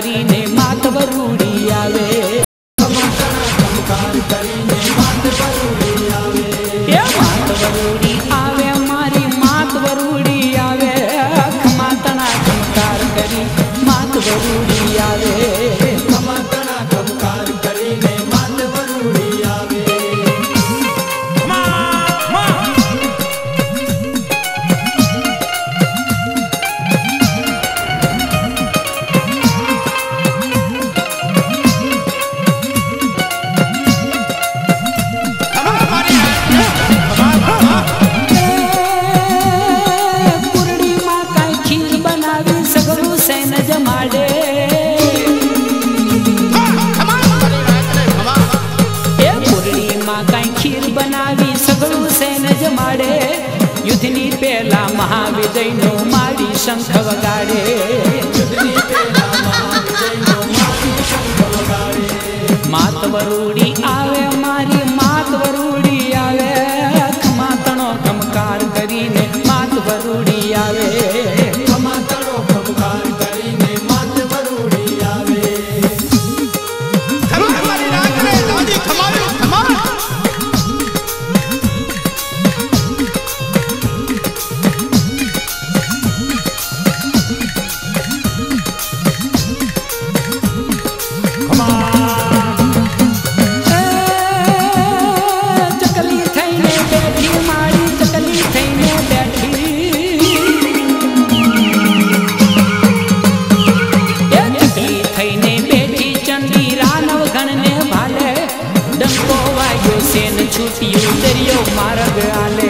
કરીને માત વરૂડી આવે એ માત વરૂડી अरे युधिनी पेला महाविजय नो माडी शंख वगाडे युधिनी पेला मातवरूडी आवे मारी मातवरूडी આવ્યો સેન છૂટ્યો દરિયો માર્ગ આલે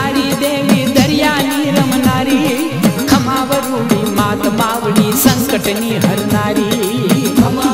संकट निहर नारी